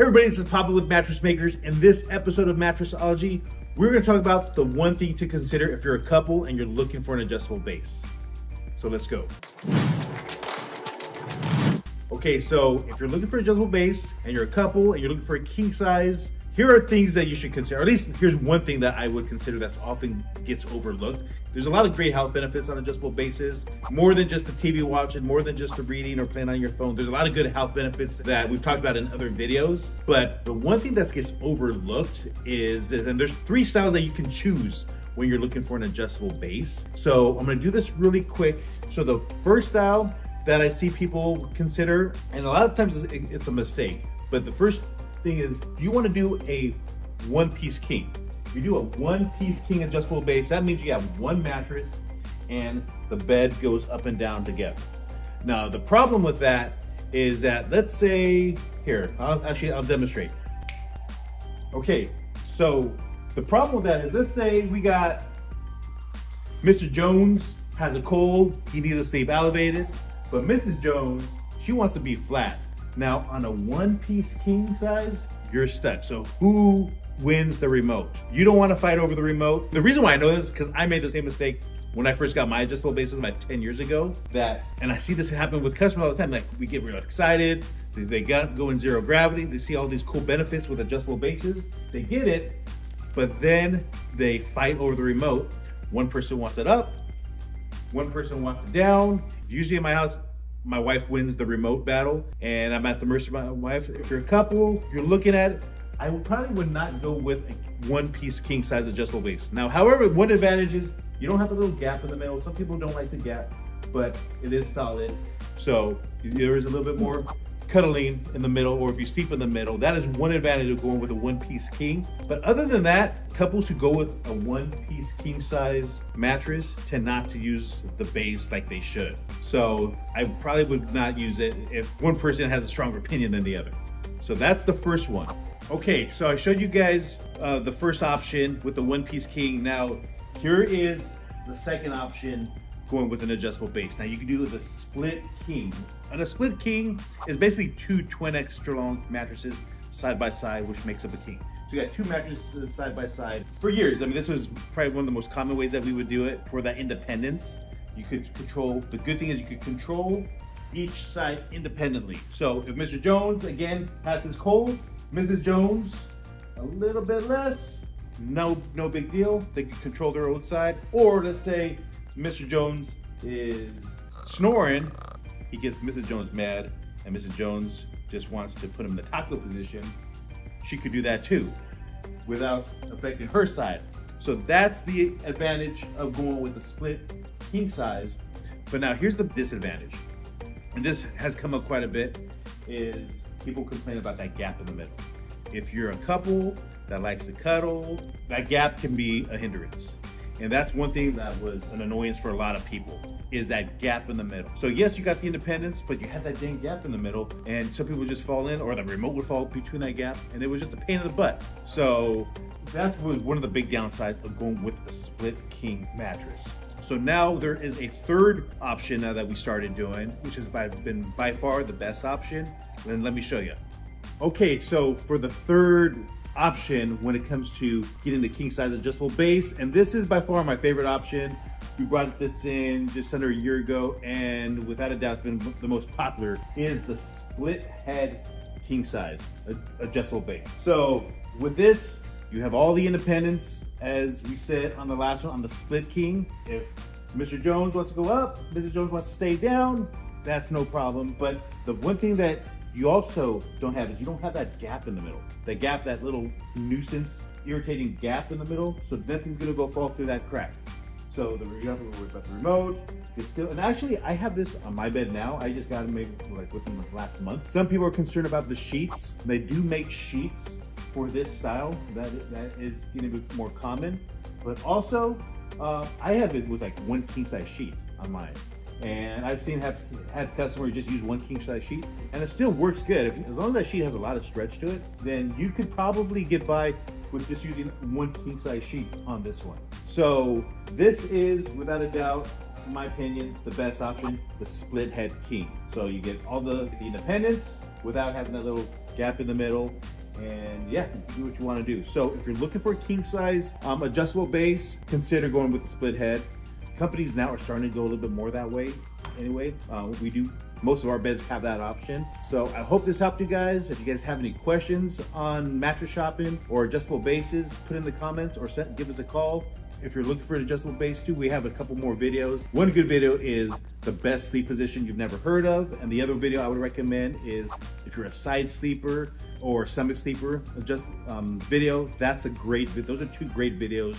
everybody, this is Papa with Mattress Makers. In this episode of Mattressology, we're gonna talk about the one thing to consider if you're a couple and you're looking for an adjustable base. So let's go. Okay, so if you're looking for an adjustable base and you're a couple and you're looking for a king size, here are things that you should consider. Or at least here's one thing that I would consider that often gets overlooked. There's a lot of great health benefits on adjustable bases, more than just the TV watching, more than just the reading or playing on your phone. There's a lot of good health benefits that we've talked about in other videos. But the one thing that gets overlooked is, and there's three styles that you can choose when you're looking for an adjustable base. So I'm gonna do this really quick. So the first style that I see people consider, and a lot of times it's a mistake, but the first thing is you want to do a one piece king. You do a one piece king adjustable base, that means you have one mattress and the bed goes up and down together. Now, the problem with that is that, let's say, here, I'll, actually, I'll demonstrate. Okay, so the problem with that is, let's say we got Mr. Jones has a cold, he needs to sleep elevated, but Mrs. Jones, she wants to be flat. Now, on a one-piece king size, you're stuck. So who wins the remote? You don't want to fight over the remote. The reason why I know this is because I made the same mistake when I first got my adjustable bases about 10 years ago that, and I see this happen with customers all the time, like we get real excited, they got go in zero gravity, they see all these cool benefits with adjustable bases, they get it, but then they fight over the remote. One person wants it up, one person wants it down. Usually in my house, my wife wins the remote battle and I'm at the mercy of my wife. If you're a couple, you're looking at it, I probably would not go with a one piece king size adjustable base. Now, however, one advantage is you don't have a little gap in the middle. Some people don't like the gap, but it is solid. So there is a little bit more cuddling in the middle or if you sleep in the middle, that is one advantage of going with a one piece king. But other than that, couples who go with a one piece king size mattress tend not to use the base like they should. So I probably would not use it if one person has a stronger opinion than the other. So that's the first one. Okay, so I showed you guys uh, the first option with the one piece king. Now, here is the second option going with an adjustable base. Now you can do the split king. And a split king is basically two twin extra long mattresses side by side, which makes up a king. So you got two mattresses side by side for years. I mean, this was probably one of the most common ways that we would do it for that independence. You could control, the good thing is you could control each side independently. So if Mr. Jones, again, has his cold, Mrs. Jones, a little bit less, no, no big deal. They can control their own side. Or let's say Mr. Jones is snoring, he gets Mrs. Jones mad, and Mrs. Jones just wants to put him in the taco position, she could do that too, without affecting her side. So that's the advantage of going with a split king size. But now here's the disadvantage, and this has come up quite a bit, is people complain about that gap in the middle. If you're a couple that likes to cuddle, that gap can be a hindrance. And that's one thing that was an annoyance for a lot of people is that gap in the middle. So yes, you got the independence, but you had that dang gap in the middle and some people just fall in or the remote would fall between that gap and it was just a pain in the butt. So that was one of the big downsides of going with a split king mattress. So now there is a third option now that we started doing, which has been by far the best option. Then let me show you. Okay, so for the third option when it comes to getting the king size adjustable base. And this is by far my favorite option. We brought this in just under a year ago and without a doubt it's been the most popular is the split head king size adjustable base. So with this, you have all the independence as we said on the last one on the split king. If Mr. Jones wants to go up, Mr. Jones wants to stay down, that's no problem. But the one thing that you also don't have is you don't have that gap in the middle. That gap, that little nuisance, irritating gap in the middle. So nothing's gonna go fall through that crack. So the, to worry about the remote. It's still, and actually I have this on my bed now. I just got it maybe like within the last month. Some people are concerned about the sheets. They do make sheets for this style. That, that is getting a bit more common. But also, uh, I have it with like one king size sheet on mine. And I've seen have had customers just use one king size sheet, and it still works good. If, as long as that sheet has a lot of stretch to it, then you could probably get by with just using one king size sheet on this one. So this is, without a doubt, in my opinion, the best option, the split head king. So you get all the, the independence, without having that little gap in the middle. And yeah, do what you want to do. So if you're looking for a king size um, adjustable base, consider going with the split head. Companies now are starting to go a little bit more that way. Anyway, uh, we do most of our beds have that option. So I hope this helped you guys. If you guys have any questions on mattress shopping or adjustable bases, put in the comments or send, give us a call. If you're looking for an adjustable base too, we have a couple more videos. One good video is the best sleep position you've never heard of. And the other video I would recommend is if you're a side sleeper or stomach sleeper, just um, video, that's a great, those are two great videos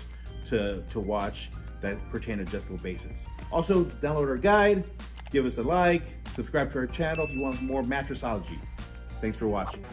to, to watch that pertain to adjustable bases. Also, download our guide, give us a like, subscribe to our channel if you want more mattressology. Thanks for watching.